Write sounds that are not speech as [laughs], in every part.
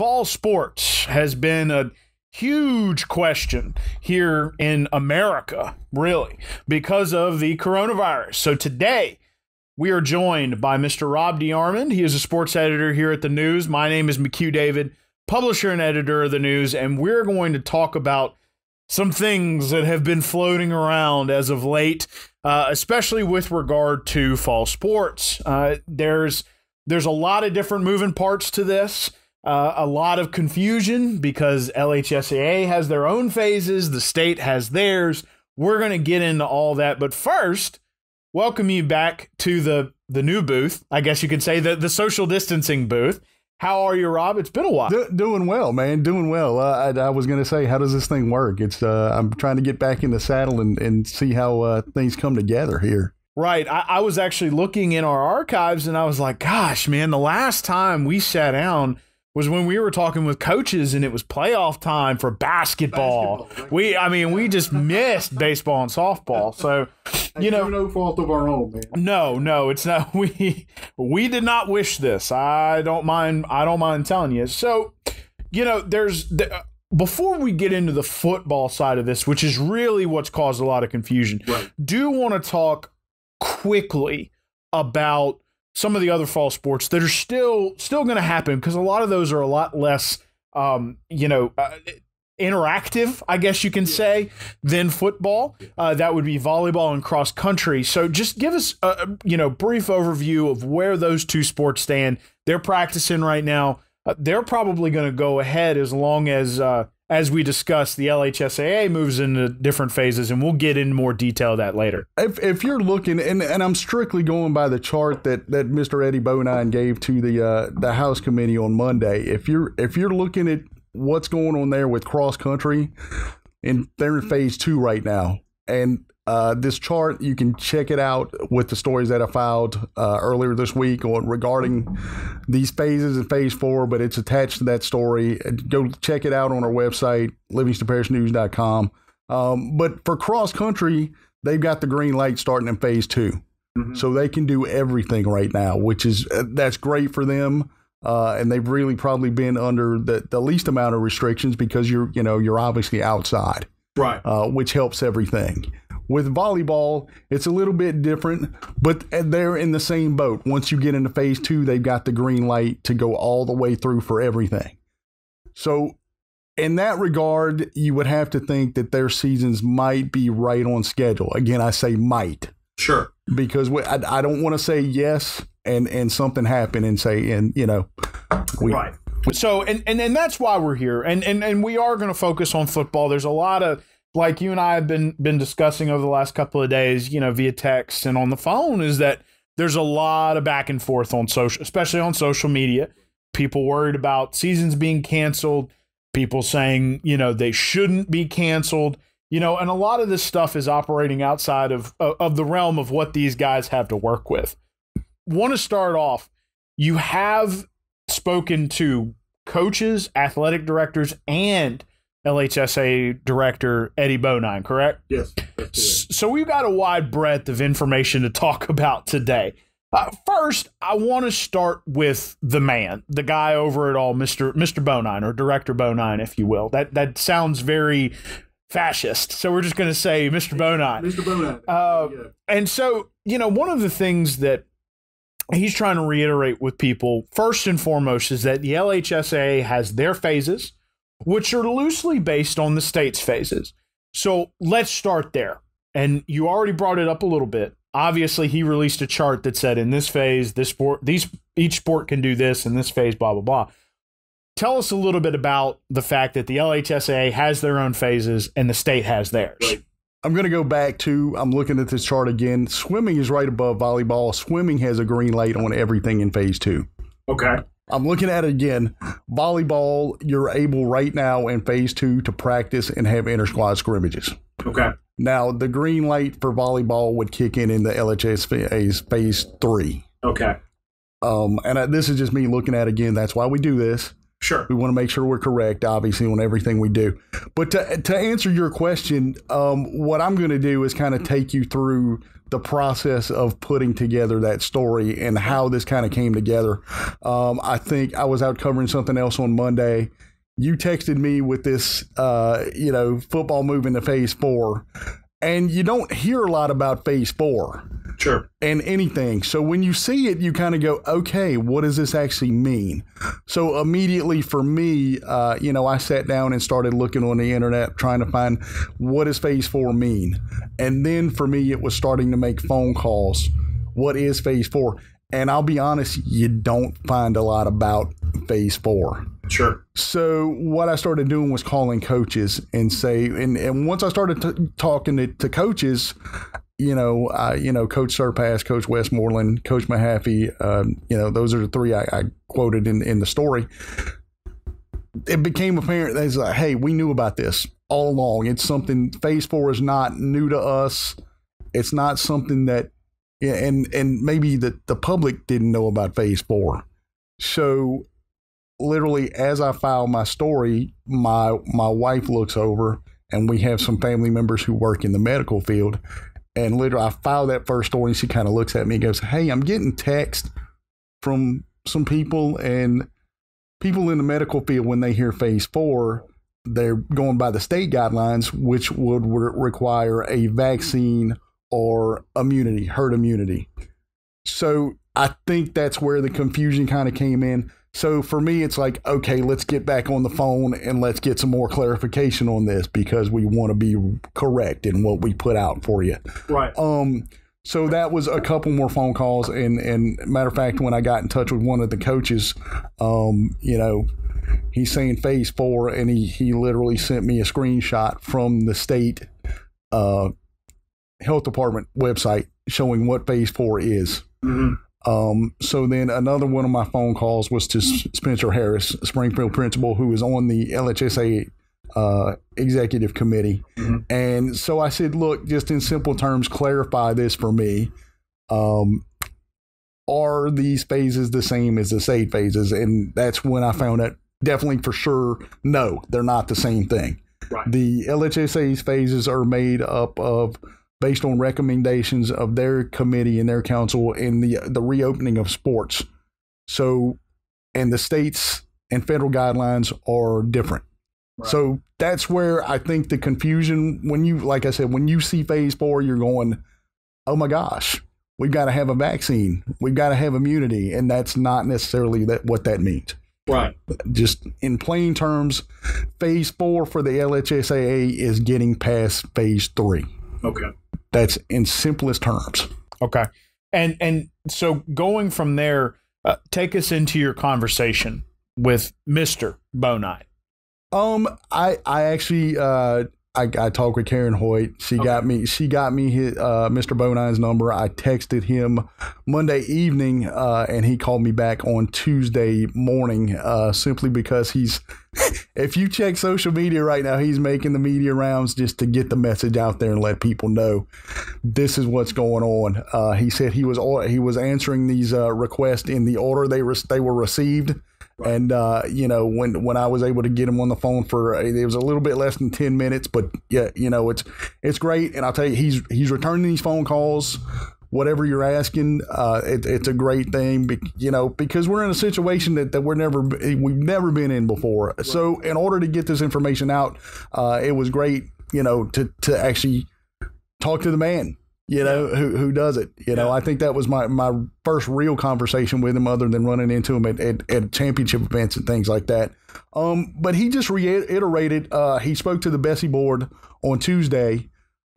fall sports has been a huge question here in America, really, because of the coronavirus. So today, we are joined by Mr. Rob DeArmond. He is a sports editor here at the News. My name is McHugh David, publisher and editor of the News, and we're going to talk about some things that have been floating around as of late, uh, especially with regard to fall sports. Uh, there's there's a lot of different moving parts to this. Uh, a lot of confusion because LHSAA has their own phases, the state has theirs. We're going to get into all that, but first, welcome you back to the the new booth. I guess you could say the the social distancing booth. How are you, Rob? It's been a while. Do, doing well, man. Doing well. Uh, I, I, was going to say, how does this thing work? It's uh, I'm trying to get back in the saddle and, and see how uh, things come together here. Right. I, I was actually looking in our archives and I was like, gosh, man, the last time we sat down was when we were talking with coaches and it was playoff time for basketball. basketball right? We, I mean, we just [laughs] missed baseball and softball. So, you know, no fault of our own, man. No, no, it's not. [laughs] We we did not wish this. I don't mind. I don't mind telling you. So, you know, there's the, before we get into the football side of this, which is really what's caused a lot of confusion. Right. Do want to talk quickly about some of the other fall sports that are still still going to happen because a lot of those are a lot less um, you know uh, interactive i guess you can say than football. Uh, that would be volleyball and cross country. So just give us a you know brief overview of where those two sports stand they're practicing right now. Uh, they're probably going to go ahead as long as uh, as we discussed, the LHSAA moves into different phases, and we'll get in more detail that later. If, if you're looking, and, and I'm strictly going by the chart that, that Mr. Eddie Bonine gave to the uh, the House Committee on Monday, if you're if you're looking at what's going on there with cross country, and they're in phase two right now, and uh, this chart, you can check it out with the stories that I filed uh, earlier this week on regarding these phases in phase four, but it's attached to that story. Go check it out on our website, livingstonparishnews.com. Um, but for cross country, they've got the green light starting in phase 2 mm-hmm. So they can do everything right now, which is uh, that's great for them. Uh, and they've really probably been under the, the least amount of restrictions because you're you know you're obviously outside, right? Uh, which helps everything. With volleyball, it's a little bit different, but they're in the same boat. Once you get into phase two, they've got the green light to go all the way through for everything. So, in that regard, you would have to think that their seasons might be right on schedule. Again, I say might. Sure. Because we, I, I don't want to say yes and and something happen and say and you know we, right. So and, and and that's why we're here. And and and we are going to focus on football. There's a lot of like you and I have been been discussing over the last couple of days, you know, via text and on the phone, is that there's a lot of back and forth on social, especially on social media. People worried about seasons being canceled, people saying, you know, they shouldn't be canceled, you know, and a lot of this stuff is operating outside of of the realm of what these guys have to work with. Want to start off, you have spoken to coaches, athletic directors, and LHSA director Eddie Bonine, correct? Yes. So we've got a wide breadth of information to talk [laughs] about today. Uh, first, I want to start with the man, the guy over it all, Mister Mister Bonine or Director Bonine, if you will. That that sounds very fascist, so we're just going to say Mister Bonine. Mister Bonine. Uh, yeah. And so, you know, one of the things that he's trying to reiterate with people, first and foremost, is that the LHSA has their phases which are loosely based on the state's phases. So let's start there. And you already brought it up a little bit. Obviously, he released a chart that said in this phase, this sport, these each sport can do this, in this phase, blah blah blah. Tell us a little bit about the fact that the LHSA has their own phases and the state has theirs. Right. I'm going to go back to, I'm looking at this chart again. Swimming is right above volleyball. Swimming has a green light on everything in phase two. Okay. I'm looking at it again. Volleyball, you're able right now in phase two to practice and have inter squad scrimmages. Okay. Now, the green light for volleyball would kick in in the LHS phase, phase three. Okay. Um, and I, this is just me looking at it again. That's why we do this. Sure. We want to make sure we're correct, obviously, on everything we do. But to, to answer your question, um, what I'm going to do is kind of take you through the process of putting together that story and how this kind of came together. Um, I think I was out covering something else on Monday. You texted me with this, uh, you know, football moving to phase four, and you don't hear a lot about phase four Sure. and anything. So when you see it, you kind of go, okay, what does this actually mean? So immediately for me, uh, you know, I sat down and started looking on the internet trying to find what does phase four mean? And then for me, it was starting to make phone calls. What is phase four? And I'll be honest, you don't find a lot about phase four. Sure. So what I started doing was calling coaches and say, and, and once I started t- talking to, to coaches, you know, I, you know, Coach Serpas, Coach Westmoreland, Coach Mahaffey, um, you know, those are the three I, I quoted in, in the story. It became apparent that it's like, hey, we knew about this all along. It's something Phase Four is not new to us. It's not something that, and and maybe the the public didn't know about Phase Four. So literally as I file my story, my my wife looks over and we have some family members who work in the medical field. And literally I file that first story and she kind of looks at me and goes, Hey, I'm getting text from some people and people in the medical field when they hear phase four, they're going by the state guidelines, which would re- require a vaccine or immunity, herd immunity. So I think that's where the confusion kind of came in. So for me, it's like, okay, let's get back on the phone and let's get some more clarification on this because we want to be correct in what we put out for you. Right. Um, so that was a couple more phone calls, and and matter of fact, when I got in touch with one of the coaches, um, you know, he's saying phase four, and he he literally sent me a screenshot from the state uh, health department website showing what phase four is. hmm Um, so then another one of my phone calls was to Spencer Harris, Springfield principal, who is on the LHSA uh, executive committee. Mhm. And so I said, look, just in simple terms, clarify this for me. Um, are these phases the same as the SAID phases? And that's when I found out definitely for sure, no, they're not the same thing. Right. The LHSA's phases are made up of based on recommendations of their committee and their council in the the reopening of sports. So, and the states and federal guidelines are different. Right. So that's where I think the confusion when you like I said when you see phase 4 you're going oh my gosh we've got to have a vaccine we've got to have immunity and that's not necessarily that what that means Right. just in plain terms phase 4 for the LHSAA is getting past phase 3 Okay. That's in simplest terms Okay. And and so going from there, uh, take us into your conversation with Mister Bonine. Um, I I actually uh I, I talked with Karen Hoyt. She got me she got me his, uh, Mr. Bonine's number. I texted him Monday evening, uh, and he called me back on Tuesday morning. Uh, simply because he's [laughs] if you check social media right now, he's making the media rounds just to get the message out there and let people know this is what's going on. Uh, he said he was he was answering these uh, requests in the order they re- they were received. And uh, you know when when I was able to get him on the phone for uh, it was a little bit less than ten minutes, but yeah, you know it's it's great. And I'll tell you, he's he's returning these phone calls, whatever you're asking. Uh, it, it's a great thing, you know, because we're in a situation that, that we're never we've never been in before. So in order to get this information out, uh, it was great, you know, to to actually talk to the man you know who who does it you know? Yeah. i think that was my my first real conversation with him other than running into him at, at, at championship events and things like that. Um but he just reiterated uh he spoke to the BESE board on tuesday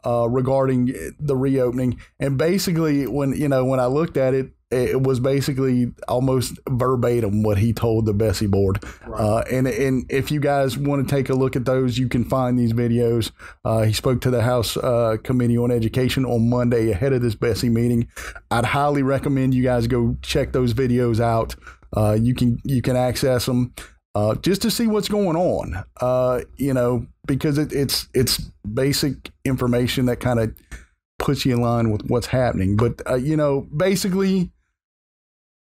uh regarding the reopening. And basically when you know when i looked at it it was basically almost verbatim what he told the BESE board. Uh, and and if you guys want to take a look at those, you can find these videos. Uh, he spoke to the House uh, Committee on Education on Monday ahead of this BESE meeting. I'd highly recommend you guys go check those videos out. Uh, you can you can access them uh, just to see what's going on. Uh, you know because it, it's it's basic information that kind of puts you in line with what's happening. But uh, you know basically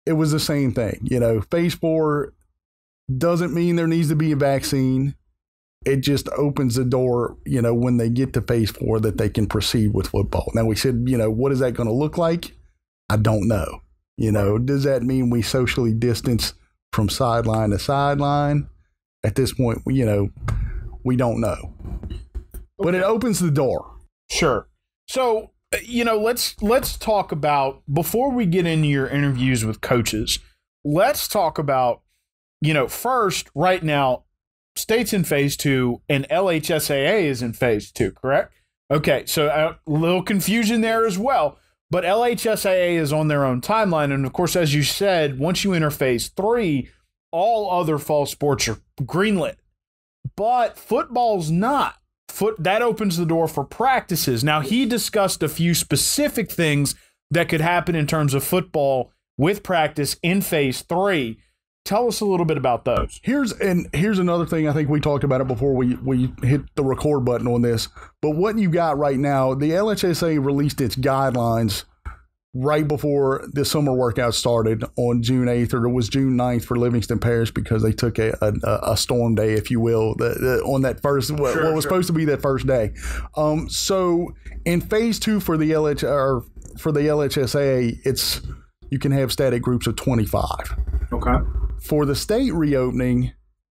it was the same thing. You know, phase four doesn't mean there needs to be a vaccine. it just opens the door, you know, when they get to phase four that they can proceed with football. Now we said, you know, what is that going to look like? I don't know. You know, does that mean we socially distance from sideline to sideline? At this point, you know, we don't know. But it opens the door. Sure. So, you know, let's let's talk about before we get into your interviews with coaches. Let's talk about, you know, first right now states in phase 2 and LHSAA is in phase 2, correct? Okay, so a little confusion there as well. But LHSAA is on their own timeline. And of course, as you said, once you enter phase three, all other fall sports are greenlit. But football's not. Foot that opens the door for practices. Now he discussed a few specific things that could happen in terms of football with practice in phase three. Tell us a little bit about those. Here's and here's another thing. I think we talked about it before we we hit the record button on this. But what you got right now, the LHSA released its guidelines right before the summer workout started on June 8th, or it was June 9th for Livingston Parish because they took a, a, a storm day, if you will, the, the, on that first, what, what was sure. supposed to be that first day. Um, so in phase two for the LH or for the LHSA, it's you can have static groups of 25. Okay. For the state reopening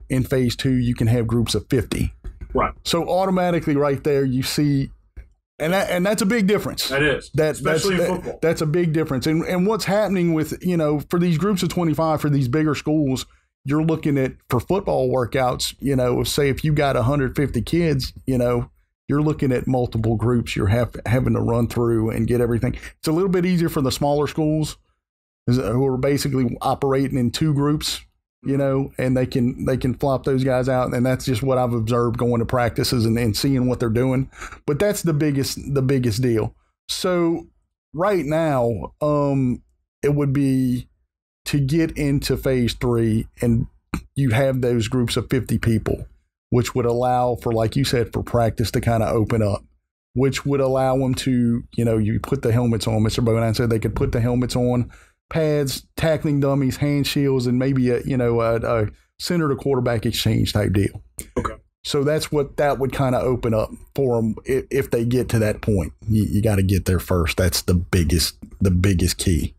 in phase two, you can have groups of 50. Right. So automatically, right there, you see, and that, and that's a big difference. That is, that, especially that's, in football. That's a big difference. And and what's happening with you know for these groups of 25 for these bigger schools, you're looking at for football workouts. You know, say if you got 150 kids, you know, you're looking at multiple groups you're have, having to run through and get everything. It's a little bit easier for the smaller schools who are basically operating in two groups you know, and they can they can flop those guys out, and that's just what I've observed going to practices and, and seeing what they're doing. But that's the biggest the biggest deal. So right now, um, it would be to get into phase three, and you have those groups of fifty people, which would allow for, like you said, for practice to kind of open up. Which would allow them to, you know, you put the helmets on. Mr. Bonine said they could put the helmets on pads, tackling dummies, hand shields, and maybe a you know a, a center to quarterback exchange type deal. Okay. So that's what that would kind of open up for them if, if, they get to that point. You, you got to get there first. That's the biggest the biggest key.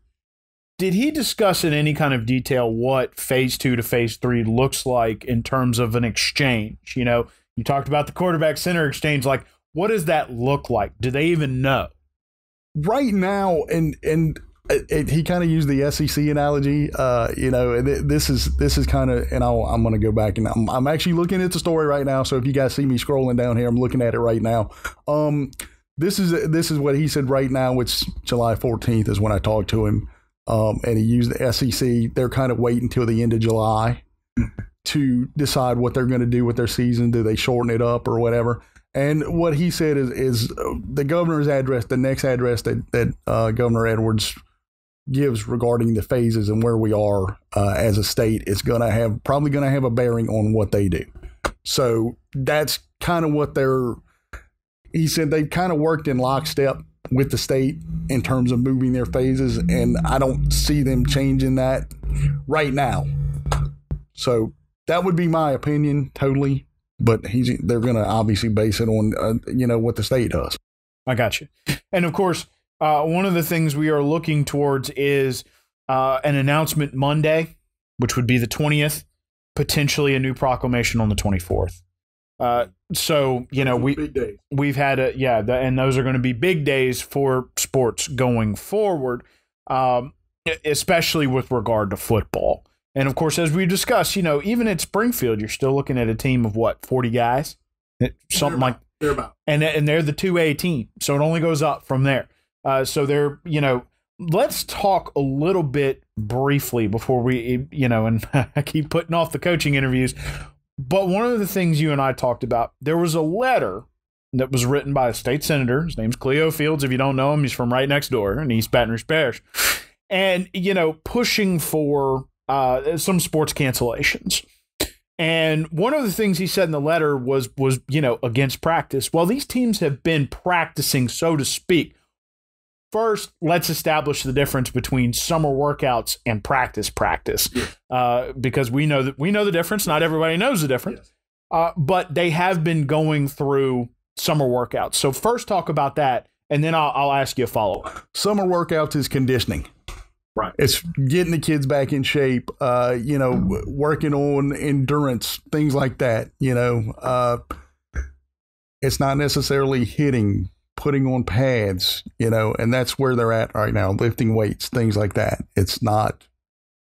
Did he discuss in any kind of detail what phase two to phase three looks like in terms of an exchange? You know, you talked about the quarterback center exchange. Like, what does that look like? Do they even know? Right now, and and it, it, he kind of used the SEC analogy. Uh, you know, it, this is this is kind of, and i am going to go back and I'm, I'm, actually looking at the story right now. So if you guys see me scrolling down here, I'm looking at it right now. Um, this is this is what he said right now. It's July 14th is when I talked to him, um, and he used the SEC. They're kind of waiting until the end of July to decide what they're going to do with their season. Do they shorten it up or whatever? And what he said is, is the governor's address, the next address that that uh, Governor Edwards gives regarding the phases and where we are uh, as a state is going to have probably going to have a bearing on what they do. So that's kind of what they're. He said they've kind of worked in lockstep with the state in terms of moving their phases, and I don't see them changing that right now. So that would be my opinion, totally. But he's they're going to obviously base it on uh, you know what the state does. I got you, and of course uh, one of the things we are looking towards is uh, an announcement Monday, which would be the 20th, potentially a new proclamation on the 24th. Uh, so you know we we've had a yeah, the, and those are going to be big days for sports going forward, um, especially with regard to football. And of course, as we discussed, you know, even at Springfield, you're still looking at a team of what forty guys, something they're like. They're about. And and they're the two A team, so it only goes up from there. Uh, so they're, you know, let's talk a little bit briefly before we, you know, and [laughs] I keep putting off the coaching interviews. But one of the things you and I talked about, there was a letter that was written by a state senator. His name's Cleo Fields. If you don't know him, he's from right next door in East Baton Rouge Parish. And, you know, pushing for uh, some sports cancellations. And one of the things he said in the letter was was, you know, against practice. Well, these teams have been practicing, so to speak, first, let's establish the difference between summer workouts and practice practice, uh, because we know that we know the difference. Not everybody knows the difference. Yes. Uh, but they have been going through summer workouts. So first talk about that, and then I'll, I'll ask you a follow up. Summer workouts is conditioning. Right. It's getting the kids back in shape, uh, you know, working on endurance, things like that. You know, uh, it's not necessarily hitting, putting on pads, you know, and that's where they're at right now, lifting weights, things like that. It's not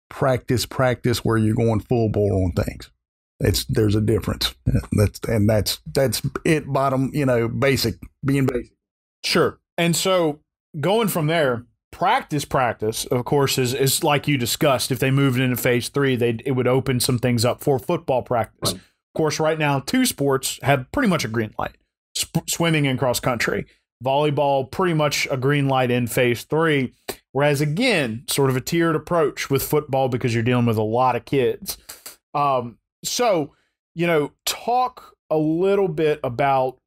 practice, practice where you're going full bore on things. It's there's a difference. That's and that's that's it. Bottom, you know, basic being basic. Sure. And so going from there, practice practice of course is is like you discussed if they moved into phase 3 they it would open some things up for football practice. Right. Of course right now two sports have pretty much a green light. Sp- swimming and cross country. Volleyball pretty much a green light in phase 3 whereas again sort of a tiered approach with football because you're dealing with a lot of kids. Um so, you know, talk a little bit about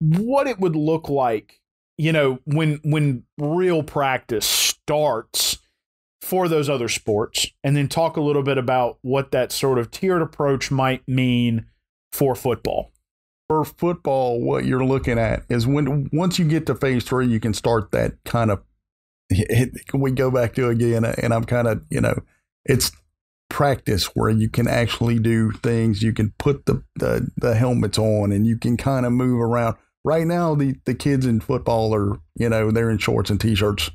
what it would look like you know when when real practice starts for those other sports and then talk a little bit about what that sort of tiered approach might mean for football for football what you're looking at is when once you get to phase 3 you can start that kind of we go back to again and I'm kind of you know it's practice where you can actually do things. You can put the the, the helmets on and you can kind of move around. Right now the, the kids in football are you know they're in shorts and t-shirts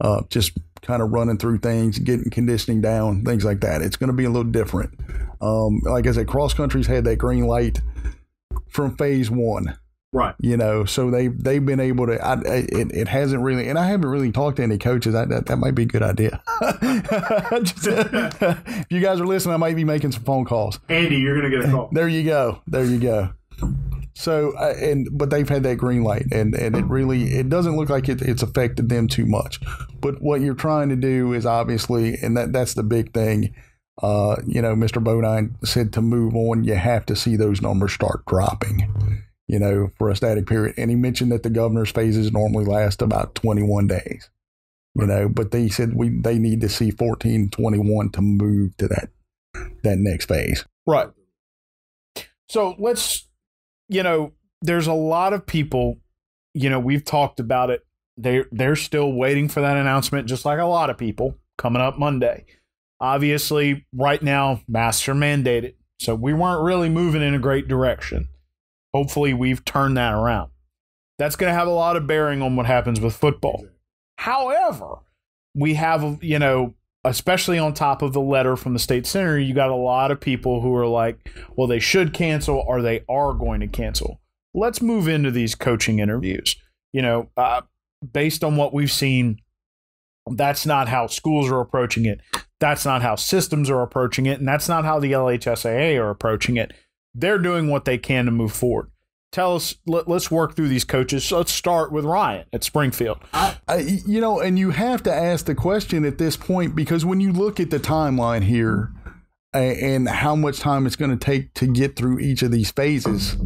uh, just kind of running through things getting conditioning down things like that. It's going to be a little different. Um, like i said cross country's had that green light from phase one. Right. You know so they they've been able to I, it, it hasn't really and i haven't really talked to any coaches. I, that, that might be a good idea. [laughs] Just, if you guys are listening i might be making some phone calls. Andy you're gonna get a call. There you go. There you go. So uh, and but they've had that green light, and and it really it doesn't look like it, it's affected them too much. But what you're trying to do is obviously, and that that's the big thing. Uh, you know, Mr. Bonine said to move on, you have to see those numbers start dropping. You know, for a static period, and he mentioned that the governor's phases normally last about 21 days. You know, but they said we they need to see 14, 21 to move to that that next phase. Right. So let's you know, there's a lot of people, you know, we've talked about it. They they're still waiting for that announcement, just like a lot of people coming up Monday. Obviously, right now, masks are mandated. So we weren't really moving in a great direction. Hopefully, we've turned that around. That's going to have a lot of bearing on what happens with football. However, we have, you know, especially on top of the letter from the state senator, you got a lot of people who are like, well, they should cancel or they are going to cancel. Let's move into these coaching interviews. You know, uh, based on what we've seen, that's not how schools are approaching it. That's not how systems are approaching it. And that's not how the LHSAA are approaching it. They're doing what they can to move forward tell us let, us work through these coaches so let's start with ryan at springfield I, I, you know and you have to ask the question at this point because when you look at the timeline here and how much time it's going to take to get through each of these phases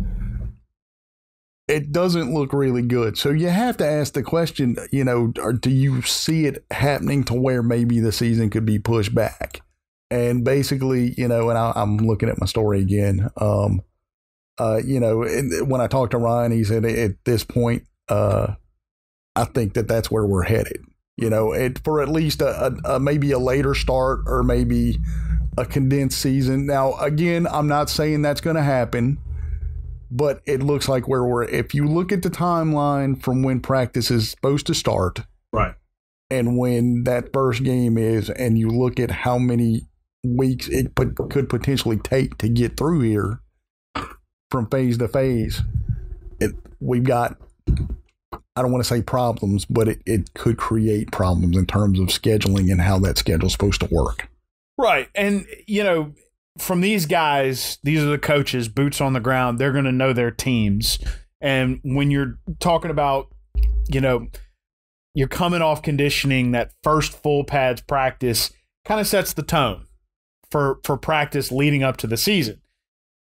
it doesn't look really good so you have to ask the question you know do you see it happening to where maybe the season could be pushed back and basically you know and I, i'm looking at my story again um, uh, you know, when I talked to Ryan, he said at this point, uh, I think that that's where we're headed. You know, it, for at least a, a, a, maybe a later start or maybe a condensed season. Now, again, I'm not saying that's going to happen, but it looks like where we're. If you look at the timeline from when practice is supposed to start, right, and when that first game is, and you look at how many weeks it put, could potentially take to get through here from phase to phase, it, we've got, I don't want to say problems, but it, it could create problems in terms of scheduling and how that schedule's supposed to work. Right. And, you know, from these guys, these are the coaches, boots on the ground. They're going to know their teams. And when you're talking about, you know, you're coming off conditioning, that first full pads practice kind of sets the tone for for practice leading up to the season.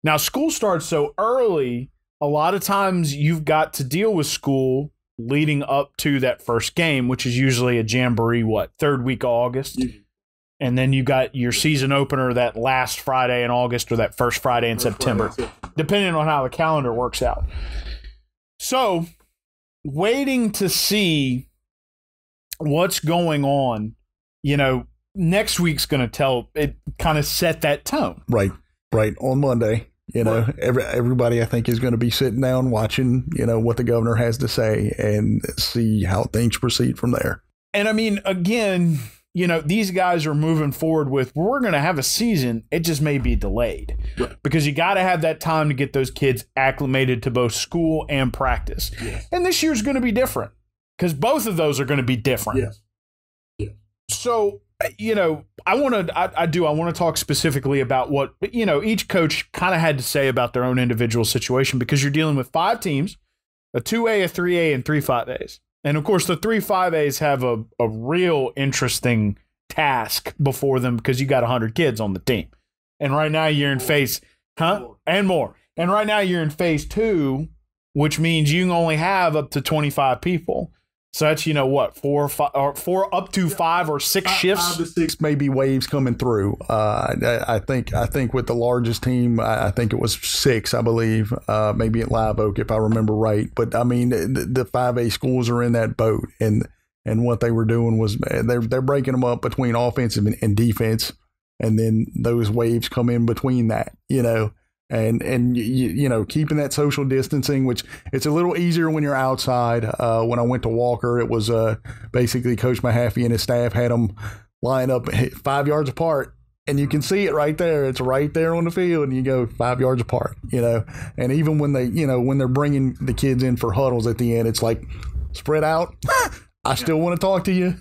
Now, school starts so early, a lot of times you've got to deal with school leading up to that first game, which is usually a jamboree, what, third week of August? Mm-hmm. And then you got your season opener that last Friday in August or that first Friday in September, depending on how the calendar works out. So, waiting to see what's going on, you know, next week's going to tell it kind of set that tone. Right, right. On Monday, you know, right. every, everybody I think is going to be sitting down watching, you know, what the governor has to say and see how things proceed from there. And I mean, again, you know, these guys are moving forward with we're going to have a season. It just may be delayed right. because you got to have that time to get those kids acclimated to both school and practice. Yes. And this year's going to be different because both of those are going to be different. Yes. yes. So, you know, I want to, I, I, do, I want to talk specifically about what, you know, each coach kind of had to say about their own individual situation because you're dealing with five teams a 2A, a 3A, and three 5As. And of course, the three 5As have a, a real interesting task before them because you got 100 kids on the team. And right now you're in phase, huh? And more. And right now you're in phase two, which means you only have up to 25 people. So that's you know what four, five, or four up to five or six five, shifts. Five to six maybe waves coming through. Uh, I, I, think I think with the largest team, I, think it was six, I believe, uh, maybe at Live Oak if I remember right. But I mean, the five A schools are in that boat, and and what they were doing was they're they're breaking them up between offensive and, and defense, and then those waves come in between that. You know and and you, you know keeping that social distancing which it's a little easier when you're outside. Uh, when i went to walker it was uh, basically coach mahaffey and his staff had them line up five yards apart and you can see it right there. It's right there on the field and you go five yards apart you know? And even when they you know when they're bringing the kids in for huddles at the end it's like spread out. I still want to talk to you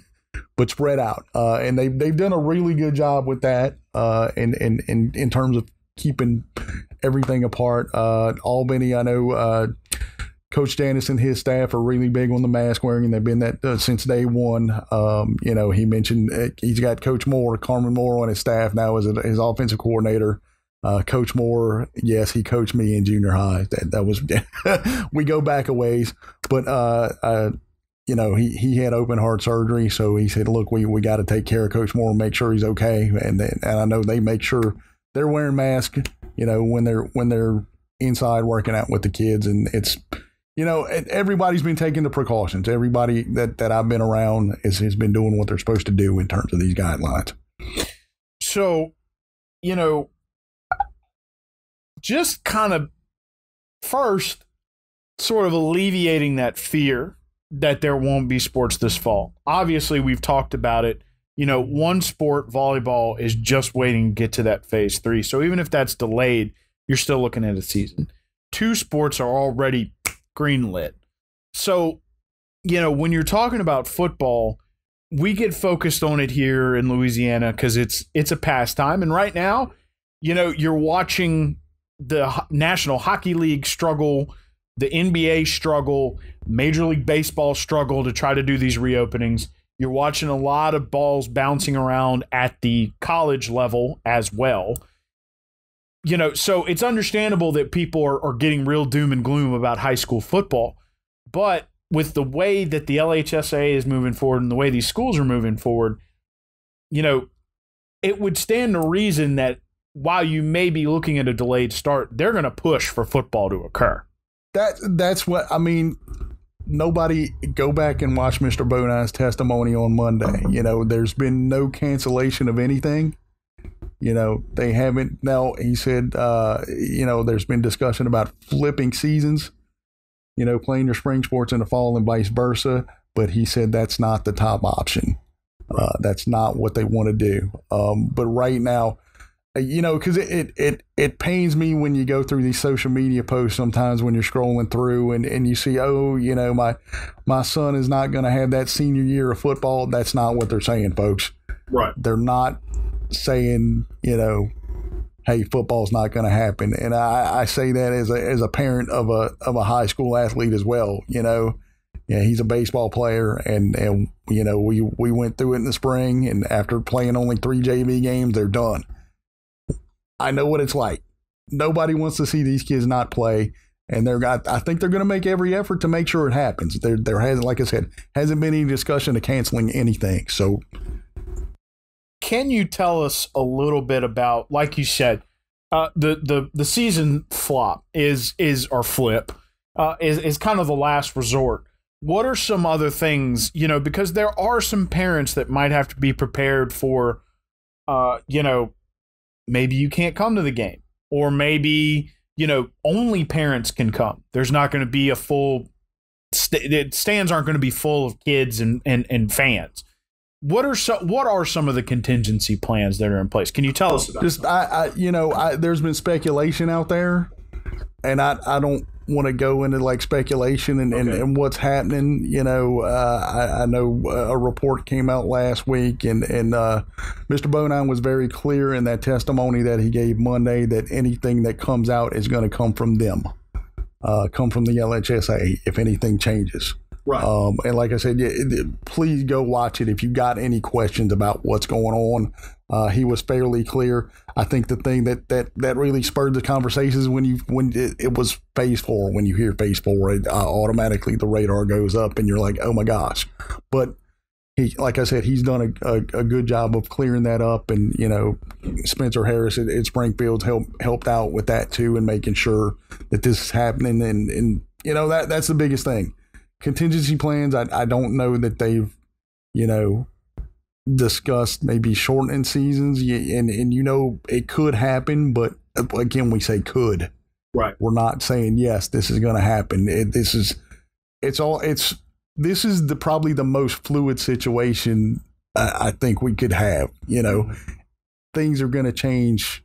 but spread out. Uh, and they, they've done a really good job with that uh, in, in, in, in terms of keeping everything apart. Uh, Albany, I know uh, Coach Dennis and his staff are really big on the mask wearing, and they've been that uh, since day one. Um, you know, he mentioned uh, he's got Coach Moore, Carmen Moore, on his staff now as a, his offensive coordinator. Uh, Coach Moore, yes, he coached me in junior high. That that was [laughs] we go back a ways, but uh, you know, he, he had open heart surgery, so he said, "Look, we, we got to take care of Coach Moore and make sure he's okay." And and I know they make sure they're wearing masks, you know, when they're when they're inside working out with the kids, and it's you know everybody's been taking the precautions. Everybody that that I've been around is, has been doing what they're supposed to do in terms of these guidelines. So, you know, just kind of first sort of alleviating that fear that there won't be sports this fall. Obviously, we've talked about it you know, one sport, volleyball, is just waiting to get to that phase three. So even if that's delayed, you're still looking at a season. Two sports are already green lit. So, you know, when you're talking about football, we get focused on it here in Louisiana because it's it's a pastime. And right now, you know, you're watching the National Hockey League struggle, the NBA struggle, Major League Baseball struggle to try to do these reopenings you're watching a lot of balls bouncing around at the college level as well. You know, so it's understandable that people are, are getting real doom and gloom about high school football. But with the way that the LHSA is moving forward and the way these schools are moving forward, you know, it would stand to reason that while you may be looking at a delayed start, they're going to push for football to occur. That that's what I mean nobody go back and watch Mr. Bonine's testimony on Monday. You know, there's been no cancellation of anything. You know, they haven't. Now, he said, uh, you know, there's been discussion about flipping seasons, you know, playing your spring sports in the fall and vice versa. But he said that's not the top option. Uh, that's not what they want to do. Um, but right now, you know, because it, it it it pains me when you go through these social media posts sometimes when you're scrolling through and, and you see, oh, you know, my my son is not going to have that senior year of football. That's not what they're saying, folks. Right. They're not saying, you know, hey, football's not going to happen. And I, I say that as a as a parent of a of a high school athlete as well. You know, yeah, he's a baseball player, and and you know we we went through it in the spring, and after playing only three JV games, they're done. I know what it's like. Nobody wants to see these kids not play, and they're got. I think they're going to make every effort to make sure it happens. There, there hasn't, like I said, hasn't been any discussion of canceling anything. So, can you tell us a little bit about, like you said, uh, the the the season flop is is or flip uh, is is kind of the last resort. What are some other things you know? Because there are some parents that might have to be prepared for, uh, you know, maybe you can't come to the game, or maybe you know only parents can come. There's not going to be a full st- stands aren't going to be full of kids and and and fans what are some what are some of the contingency plans that are in place? Can you tell us about? Just I, I you know, I, there's been speculation out there, and I I don't want to go into like speculation and, and, and, what's happening. You know, uh, I, I, know a report came out last week, and and uh, Mr. Bonine was very clear in that testimony that he gave Monday that anything that comes out is going to come from them, uh, come from the LHSA if anything changes. Right. Um, and like I said, yeah, please go watch it if you got any questions about what's going on. Uh, he was fairly clear. I think the thing that that that really spurred the conversations when you when it, it was phase four. When you hear phase four, it, uh, automatically the radar goes up, and you're like, oh my gosh. But he, like I said, he's done a, a, a, good job of clearing that up, and you know, Spencer Harris at, at Springfield helped helped out with that too, and making sure that this is happening, and and you know that that's the biggest thing contingency plans, I, I don't know that they've, you know, discussed maybe shortening seasons. And, and, you know, it could happen, but uh, again, we say could. Right. We're not saying, yes, this is going to happen. It, this is, it's all, it's, this is the probably the most fluid situation I think we could have. You know, things are going to change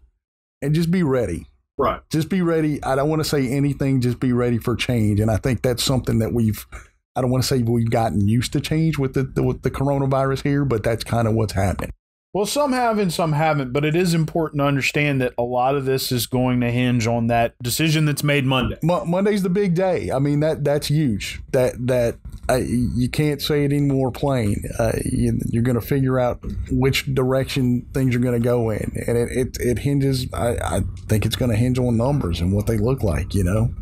and just be ready. Right. Just be ready. I don't want to say anything, just be ready for change. And I think that's something that we've I don't want to say we've gotten used to change with the, the with the coronavirus here, but that's kind of what's happening. Well, some have and some haven't, but it is important to understand that a lot of this is going to hinge on that decision that's made Monday. Monday's the big day. I mean that that's huge. That that uh, you can't say it any more plain. Uh, you, are going to figure out which direction things are going to go in, and it it, it hinges. I, I think it's going to hinge on numbers and what they look like. You know.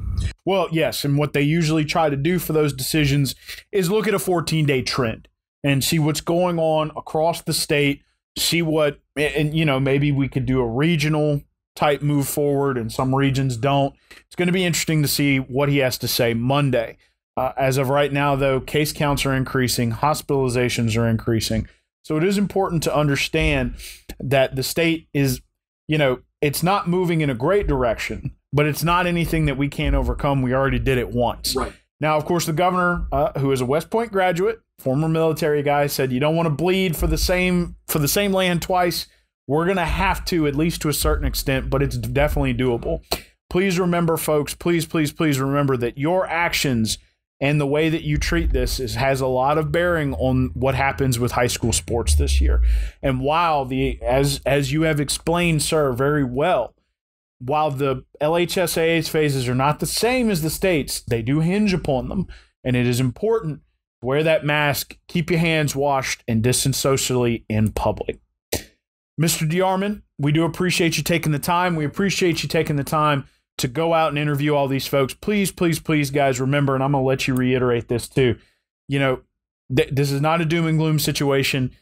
Well, yes, and what they usually try to do for those decisions is look at a 14 day trend and see what's going on across the state. See what, and you know, maybe we could do a regional type move forward, and some regions don't. It's going to be interesting to see what he has to say Monday. Uh, as of right now, though, case counts are increasing, hospitalizations are increasing. So it is important to understand that the state is, you know, it's not moving in a great direction, but it's not anything that we can't overcome. We already did it once. Right. Now, of course, the governor, uh, who is a West Point graduate, former military guy, said you don't want to bleed for the same for the same land twice. We're gonna have to, at least to a certain extent, but it's definitely doable. Please remember, folks. Please, please, please remember that your actions and the way that you treat this is has a lot of bearing on what happens with high school sports this year. And while the as as you have explained, sir, very well, while the LHSAA's phases are not the same as the states, they do hinge upon them. And it is important to wear that mask, keep your hands washed, and distance socially in public. Mr. DeArmond, we do appreciate you taking the time. We appreciate you taking the time to go out and interview all these folks. Please, please, please, guys, remember, and I'm going to let you reiterate this too. You know, th- this is not a doom and gloom situation.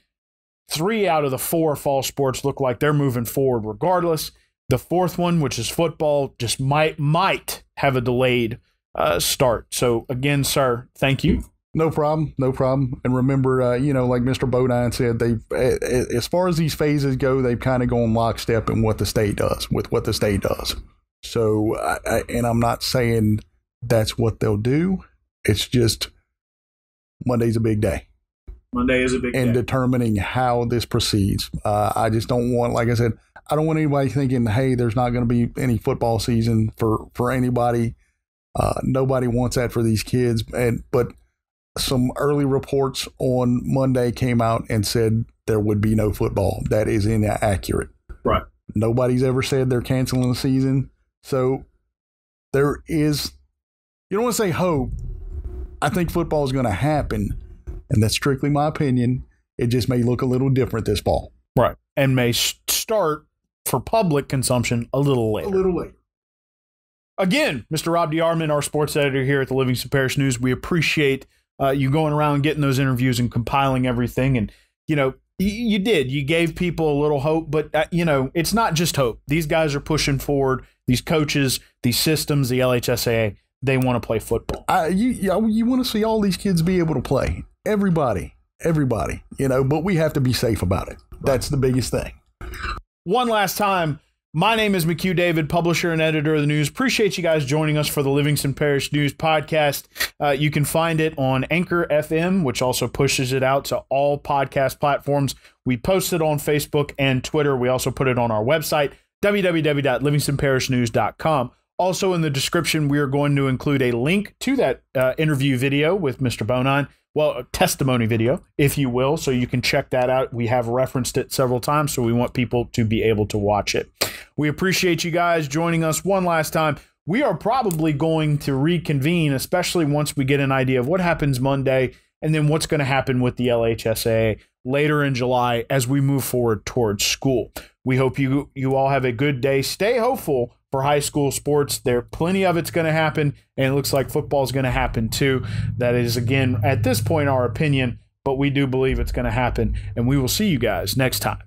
Three out of the four fall sports look like they're moving forward regardless. The fourth one, which is football, just might might have a delayed uh, start. So again, sir, thank you. No problem, no problem. And remember, uh, you know, like Mr. Bonine said, they as far as these phases go, they've kind of gone lockstep in what the state does with what the state does. So, I, and I'm not saying that's what they'll do. It's just Monday's a big day. Monday is a big and day. determining how this proceeds. Uh, I just don't want, like I said, I don't want anybody thinking, hey, there's not going to be any football season for for anybody. Uh, nobody wants that for these kids. And but some early reports on Monday came out and said there would be no football. That is inaccurate. Right. Nobody's ever said they're canceling the season. So there is, you don't want to say hope. I think football is going to happen, and that's strictly my opinion. It just may look a little different this fall. Right. And may start for public consumption a little later. A little later. Again, Mr. Rob DeArmond, our sports editor here at the Livingston Parish News, we appreciate uh, you going around getting those interviews and compiling everything. And, you know, you did. You gave people a little hope, but uh, you know it's not just hope. These guys are pushing forward. These coaches, these systems, the LHSAA, they want to play football. Uh, you you, you want to see all these kids be able to play. Everybody, everybody, you know. But we have to be safe about it. That's the biggest thing. One last time. My name is McHugh David, publisher and editor of the news. Appreciate you guys joining us for the Livingston Parish News podcast. Uh, you can find it on Anchor FM, which also pushes it out to all podcast platforms. We post it on Facebook and Twitter. We also put it on our website, www.livingstonparishnews.com. Also, in the description, we are going to include a link to that uh, interview video with Mr. Bonine well, a testimony video, if you will. So you can check that out. We have referenced it several times, so we want people to be able to watch it. We appreciate you guys joining us one last time. We are probably going to reconvene, especially once we get an idea of what happens Monday and then what's going to happen with the LHSAA later in July as we move forward towards school. We hope you you all have a good day. Stay hopeful for high school sports. There plenty of it's going to happen, and it looks like football is going to happen too. That is again at this point our opinion, but we do believe it's going to happen, and we will see you guys next time.